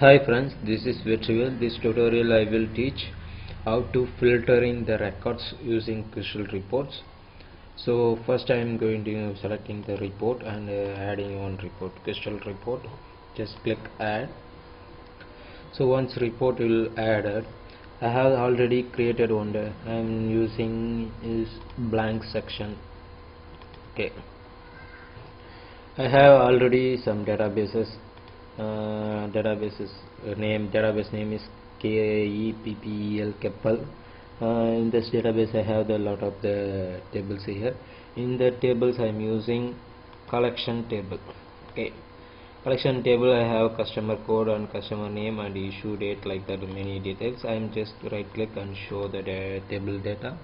Hi friends, this is Vetrivel. This tutorial I will teach how to filtering the records using Crystal reports. So first I am going to selecting the report and uh, adding one report, Crystal report. Just click add. So once report will added, I have already created one. I am using is blank section. Okay. I have already some databases uh, databases uh, name database name is KEPPEL Keppel. Uh, in this database I have a lot of the tables here. In the tables I am using collection table. Okay. Collection table I have customer code and customer name and issue date like that many details. I am just right click and show the da table data.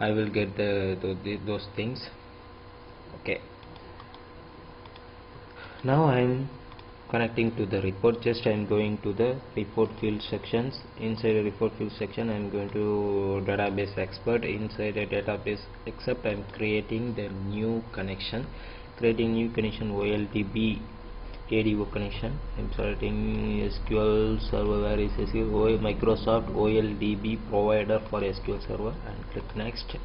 I will get the, the, the those things. Okay. Now I am connecting to the report just I am going to the report field sections inside the report field section I am going to database expert inside a database except I am creating the new connection creating new connection OLE DB ADO connection. I am selecting SQL server where is SQL oh, Microsoft OLE DB provider for SQL server and click next.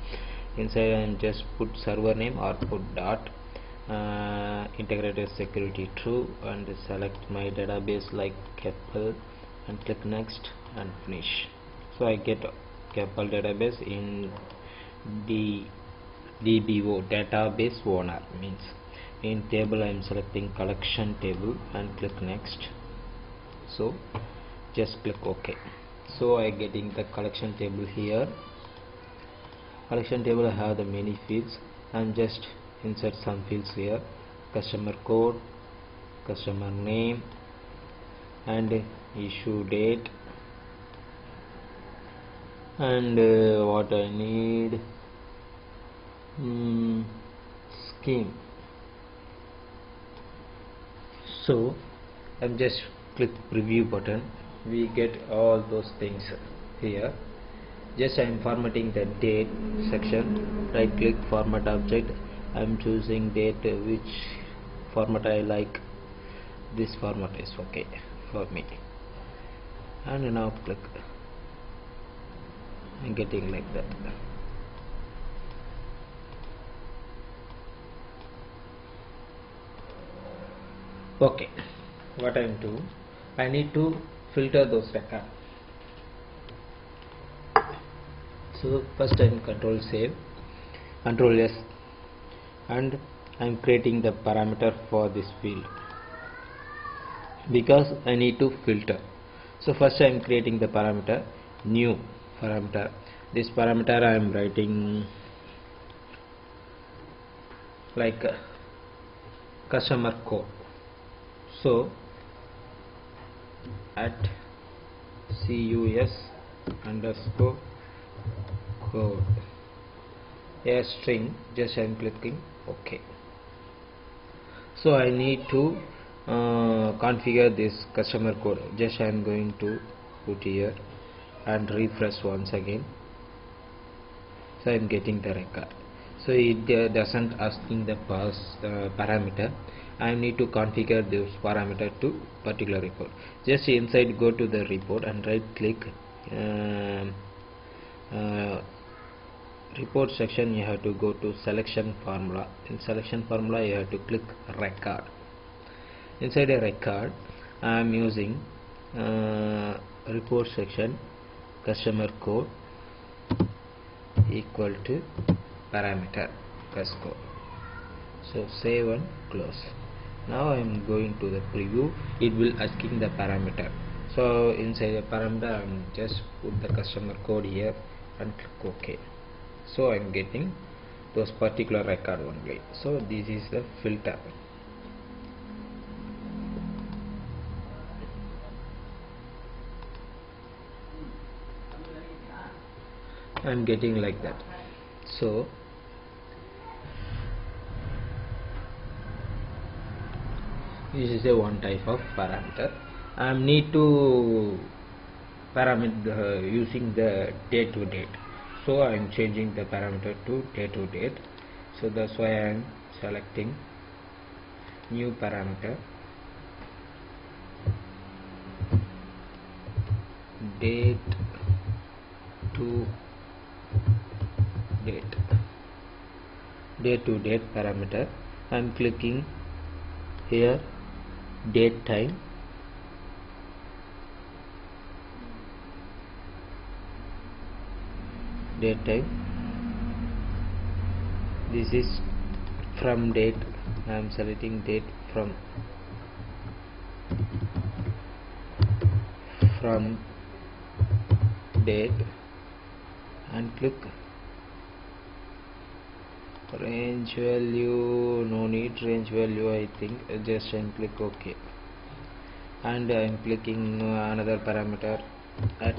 Inside I am just put server name or put dot uh, integrated security true and select my database like Keppel and click next and finish. So I get Keppel database in the DBO database owner means. In table I am selecting collection table and click next. So just click OK. So I getting the collection table here. Collection table have the many fields. I'm just insert some fields here. Customer code customer name and issue date and uh, what I need mm, scheme. So I'm just click preview button. We get all those things here. Just I am formatting the date section. Right click format object I'm choosing date which format I like. This format is okay for me. And now click. I'm getting like that. Okay. What I'm do I need to filter those records so first I'm control save. Control S and I'm creating the parameter for this field. Because I need to filter. So first I'm creating the parameter new parameter. This parameter I am writing like customer code. So at cus underscore code a string just I'm clicking OK. So I need to uh, configure this customer code. Just I am going to put here and refresh once again. So I am getting the record. So it uh, doesn't asking the pass uh, parameter. I need to configure this parameter to particular report. Just inside go to the report and right click report section you have to go to selection formula. In selection formula you have to click record. Inside a record I am using uh, report section customer code equal to parameter press code so save and close. Now I am going to the preview. It will asking the parameter. So inside the parameter I am just put the customer code here and click OK so I'm getting those particular record only. So this is the filter. I'm getting like that. So this is a one type of parameter. I need to parameter uh, using the date to date so I am changing the parameter to date to date. So that's why I am selecting new parameter. Date to date. Date to date parameter. I'm clicking here date time date time this is from date. I am selecting date from from date and click. Range value no need range value I think. Just and click OK. And I am clicking another parameter at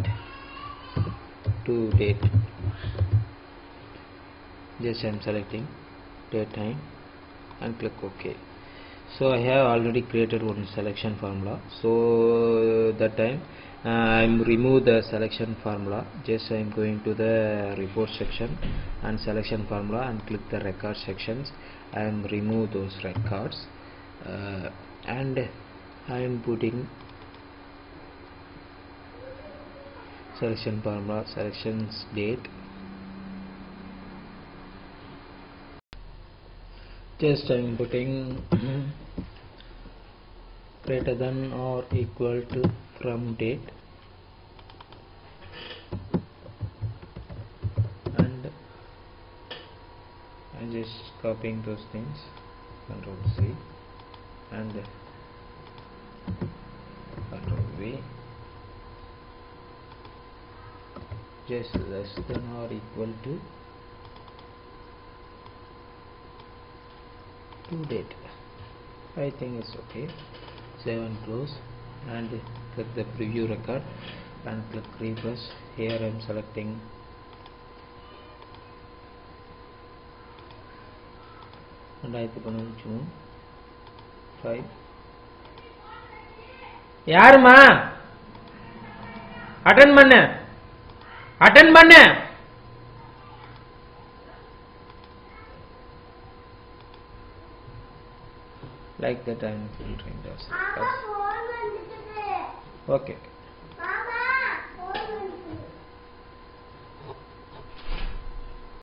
to date just I am selecting date time and click OK. So I have already created one selection formula. So that time uh, I'm remove the selection formula. Just I'm going to the report section and selection formula and click the record sections. I am remove those records uh, and I am putting selection formula selections date just I am putting hmm, greater than or equal to from date. And I'm just copying those things control C and control V. Just less than or equal to to date I think it's okay save and close and click the preview record and click refresh here I am selecting ரெண்டாயிரத்தி பதினஞ்சு June five யாருமா attend பண்ண attend பண்ண like that I am filtering okay.